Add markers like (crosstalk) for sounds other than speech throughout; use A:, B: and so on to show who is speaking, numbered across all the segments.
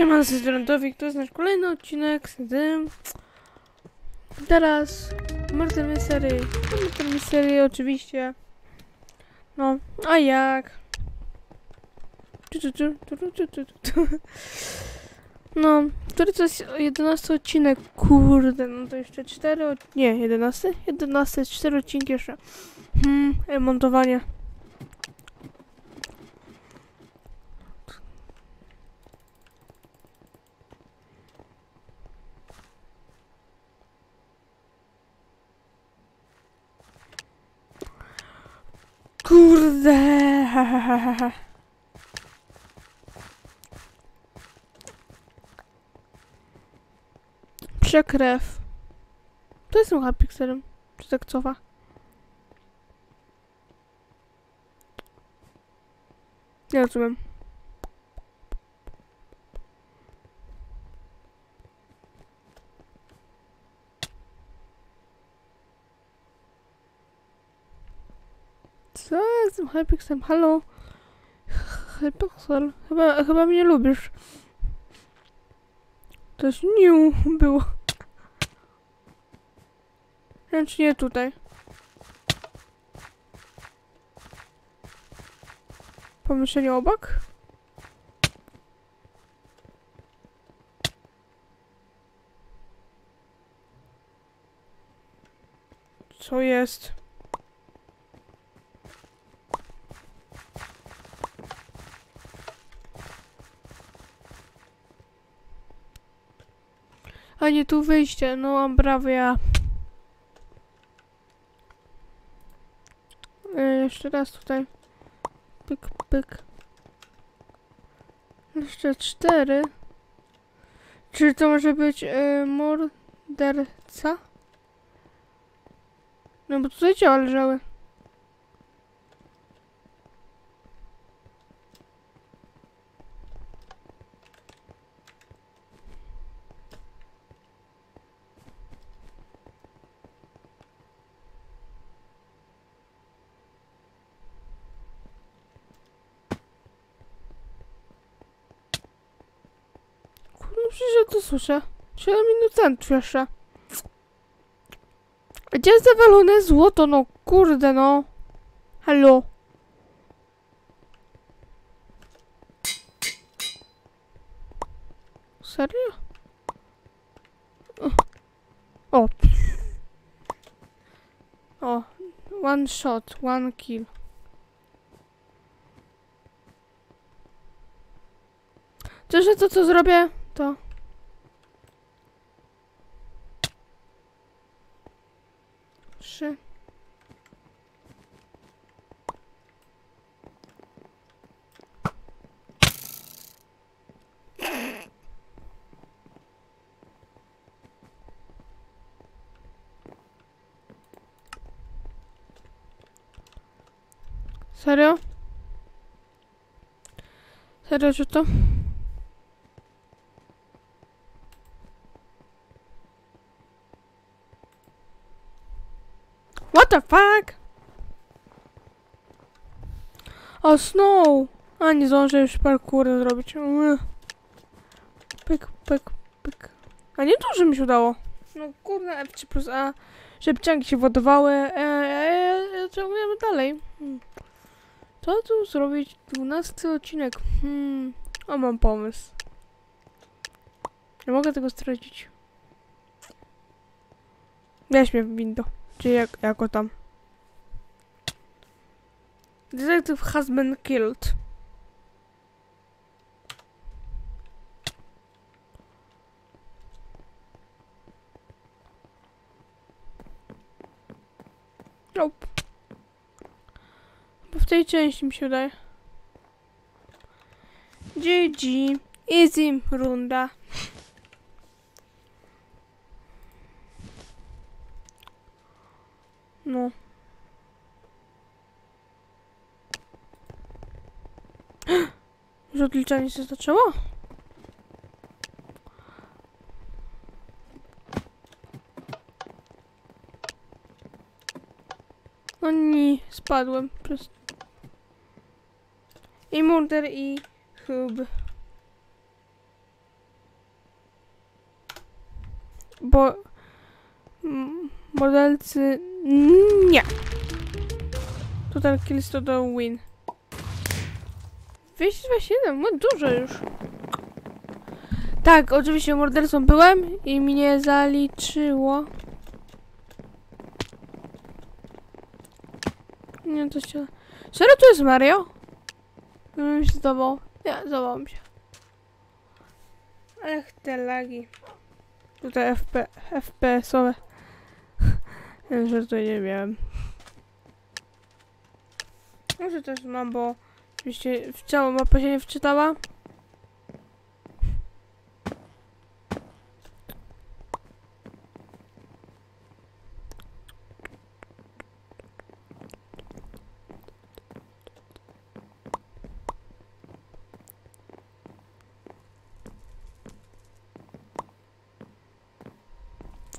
A: Siema, z Drontowi, to jest nasz kolejny odcinek z tym. Teraz Murder Mystery. Murder Mystery oczywiście. No, a jak? No, który to jest 11 odcinek, kurde, no to jeszcze 4, od... nie, 11? 11, 4 odcinki jeszcze. Hmm, montowanie. Kurde. Przekrew. To jest chyba pikselem. Czy tak cofa? Nie rozumiem. Co Hypixelem? Halo? Hypixel? Chyba, chyba mnie lubisz. To jest new było. Ręcz nie tutaj. Pomieszczenie obok? Co jest? A nie tu wyjście, no mam brawia. E, jeszcze raz tutaj. Pyk, pyk. Jeszcze cztery. Czy to może być e, morderca? No bo tutaj ciała leżały. No przecież to słyszę. 7 minut centrum jeszcze. Gdzie jest zawalone złoto? No kurde no. Halo. Serio? O. O. One shot, one kill. Że to co zrobię, to... Serio, że to? The fuck? O, snow! A, nie zdążę już parkour zrobić. Pyk, pyk, pyk. A nie dużo mi się udało. No kurde, F3 plus A. Ciągi się wodowały. E, e, e, ciągniemy dalej. Hmm. Co tu zrobić? 12 odcinek. Hmm. O, mam pomysł. Nie mogę tego stracić. Weź mnie w window. Czy jak, jako tam. Detective has been killed. Nope. Bo w tej części mi się wydaje. GG. Easy runda. odliczanie się zaczęło? No nie, spadłem przez... I murder, i hub. Bo... Modelcy... Nie! Total kills, total win. 227, no dużo już. Tak, oczywiście mordercą byłem i mnie zaliczyło. Nie, to się... Serio to jest Mario? Gdybym się zdobył. Nie, zdobyłem się. Ech, te lagi. Tutaj FP, FPS-owe. (laughs) Żartuję, nie miałem. Może też mam, bo oczywiście w całą mapę się nie wczytała.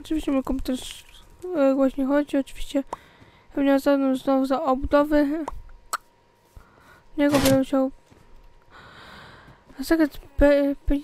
A: Oczywiście mój komputer e, głośniej chodzi, oczywiście pewnie zadam znowu za obudowy. Niego będę musiał... Zagadać pe... pe-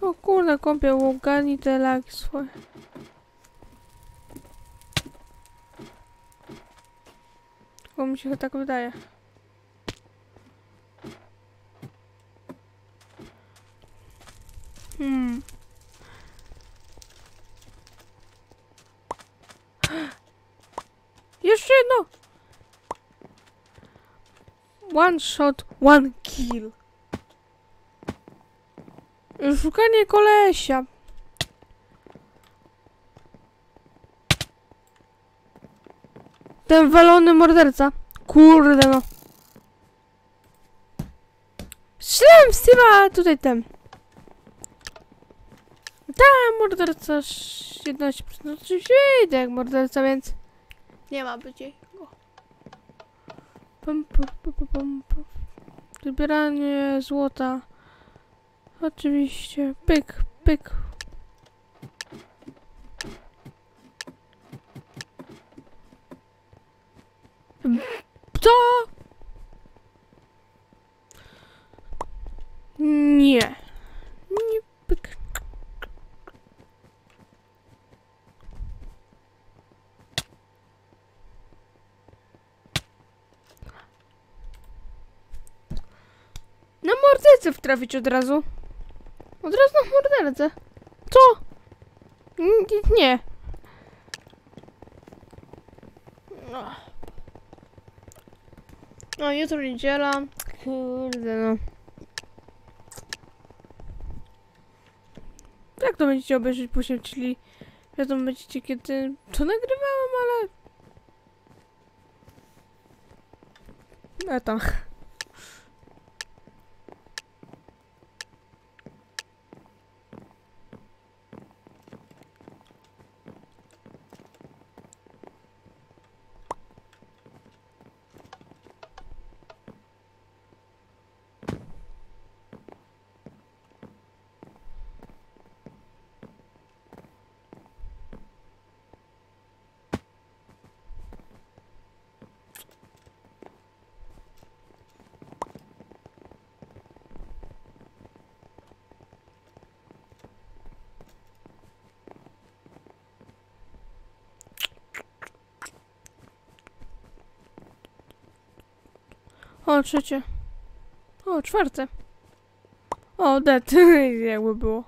A: O kurde, kąpię ługani te lagi swoje. Tylko mi się tak wydaje. Hmm. Jeszcze jedno! One shot, one kill. Szukanie kolesia. Ten walony morderca. Kurde no. Strzelam z tyma, a tutaj ten. Ta morderca 11%. No, Oczywiście idę jak morderca, więc nie ma być jej. Pum, pum, pum, pum, pum, pum. Złota. Oczywiście. Pyk, pyk. Co? Nie pyk. Na mordercę wtrafić od razu. Od razu na mordercę. Co? Nie. No. No, jutro niedziela. Kurde no. Jak to będziecie obejrzeć później, czyli wiadomo będziecie kiedy to nagrywałem, ale... No tam. O, trzecie. O, czwarte. O, dead. (laughs) Jakby było.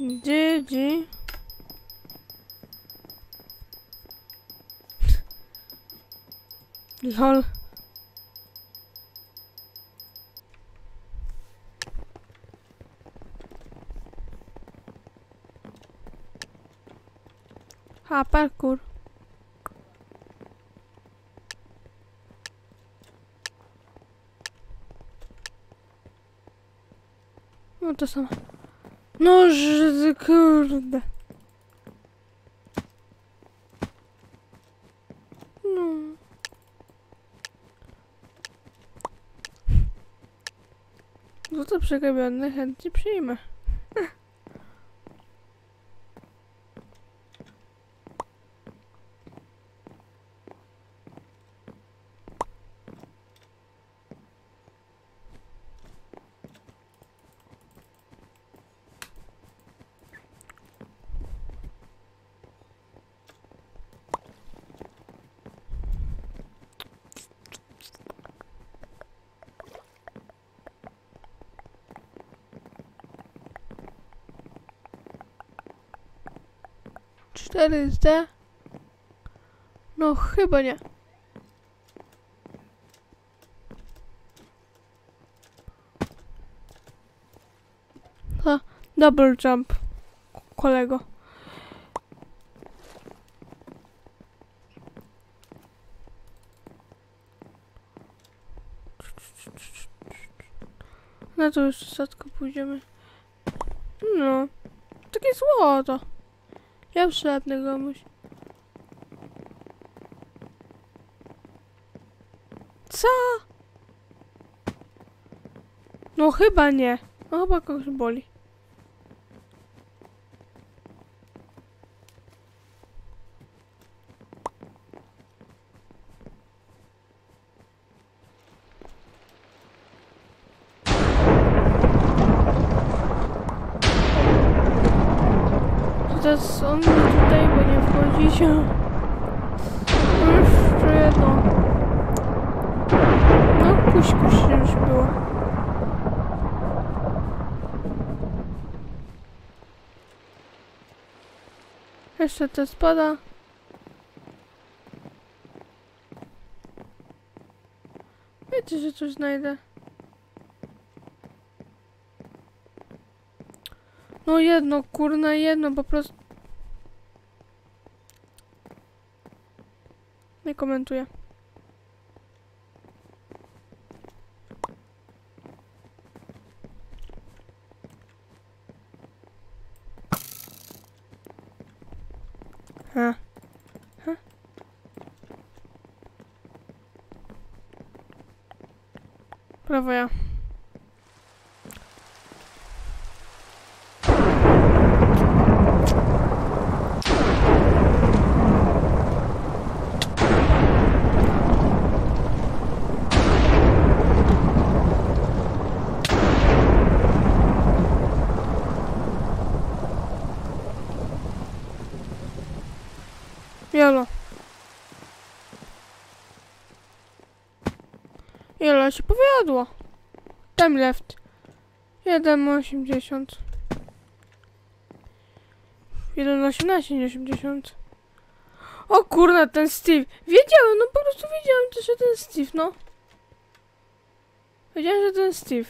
A: GG. Lol. Ha, parkour. No to samo. No, że kurde. No. Złoto przegabione chętnie przyjmę. (laughs) Cztery Z? No chyba nie. Ha, double jump, kolego. Na to już statko pójdziemy. No, takie złoto. Ja wszednę komuś. Co? No chyba nie. No chyba kogoś boli. Teraz on mnie tutaj, bo nie wchodzi się. Jeszcze jedno. No, kuś, kuś już było. Jeszcze to spada. Wiecie, że coś znajdę. No jedno, kurna, jedno, po prostu. Nie komentuję. Feuerwehr. Ile się powiodło? Time left. 1,80. 1,18, nie 80. O kurna, ten Steve. Wiedziałem, no po prostu wiedziałem, to, że ten Steve, no. Wiedziałem, że ten Steve.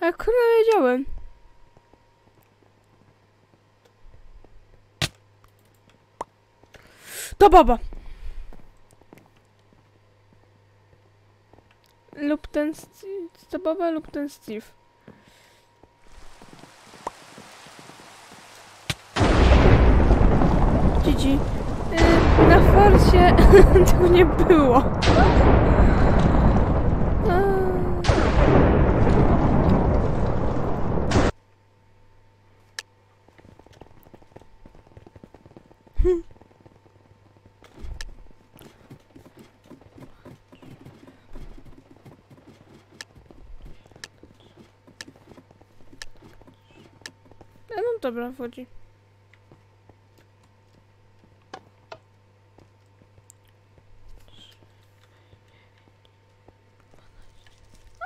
A: A kurna wiedziałem. To baba. Lub ten baba lub ten Steve. Dzidzi. Yy, na forcie (laughs) tego nie było. A. A no dobra, wchodzi.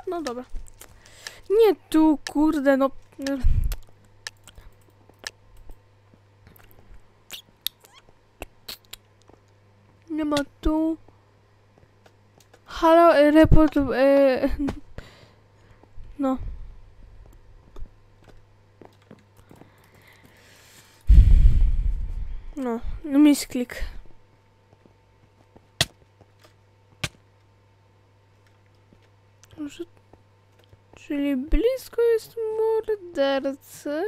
A: No dobra. Nie tu, kurde, no. Nie ma tu. Halo, e, report. E, (laughs) no. No, no misklik. Może... Czyli blisko jest mordercy?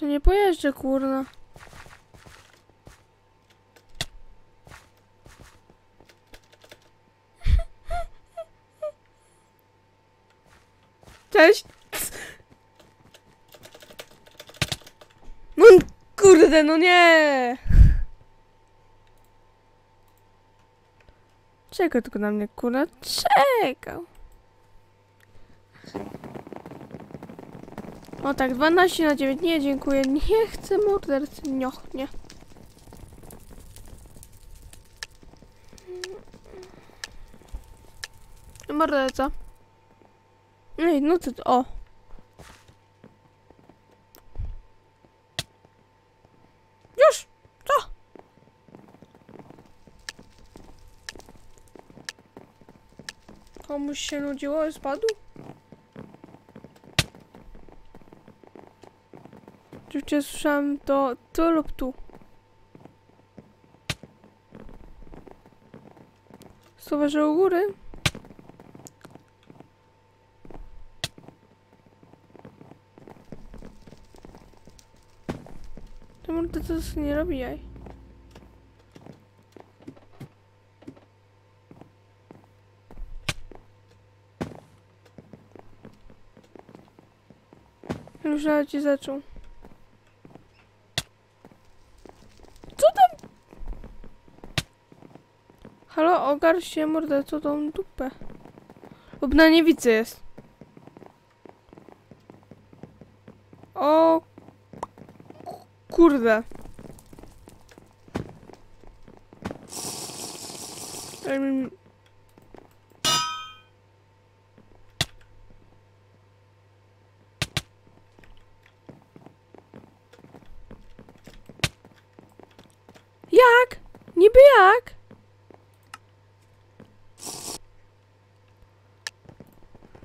A: Że nie pojeżdżę, kurna. (laughs) Cześć! No kurde, no nie! Czekał tylko na mnie, kurna, czekał. O tak, 12 na 9, nie dziękuję, nie chcę mordercy, nioch, nie. Morderca. Ej, no to, o. Już, co? Komuś się nudziło i spadł? Oczywiście słyszałem to tu lub tu. Słowa, że u góry? Czemu to coś nie robi jaj? Już nawet ci zaczął. Co tam? Halo, ogar się mordę, co tą dupę? Lub na niewicy jest. O kurde Jak? Niby jak?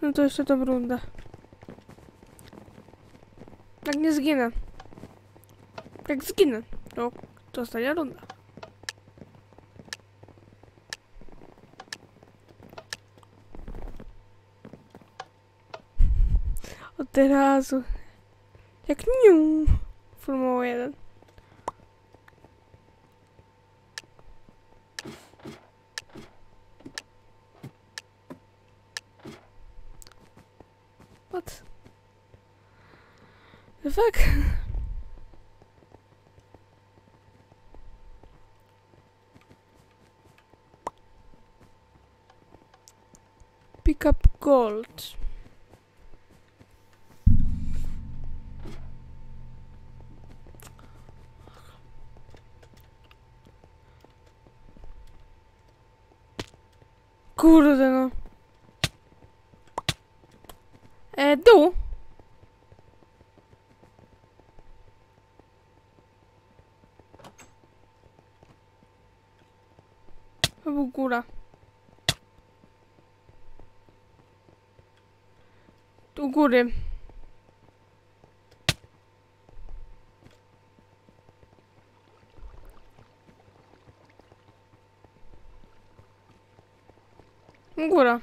A: No to jeszcze tą rundę. Jak nie zginę. Jak zginę, to, to ostatnia runda. Od razu. Jak niu. Formuła 1. Fuck? (laughs) Pick up gold. Kurde no. E, dół. To był góra. Tu góry. Góra.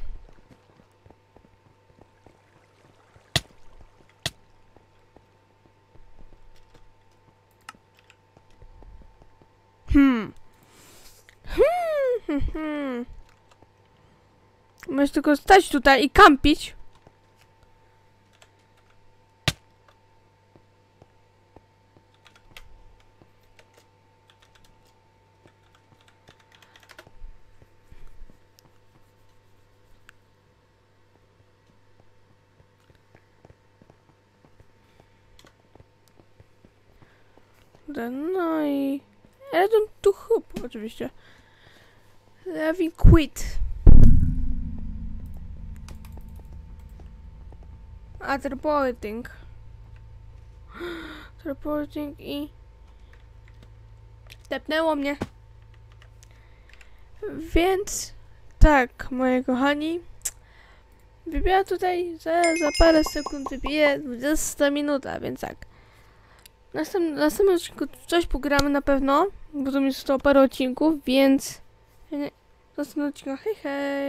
A: Hmm. Hmm, hmm, hmm. Możesz tylko stać tutaj i kampić. No i... I don't do hoop, oczywiście. Having quit. A teleporting. (gasps) Teleporting i... Tepnęło mnie. Więc... Tak, moi kochani. Wybiera tutaj za, za parę sekund wybije 20 minuta, więc tak. W następnym, następnym odcinku coś pogramy na pewno, bo to mi zostało parę odcinków, więc... W następnym odcinku hej hej!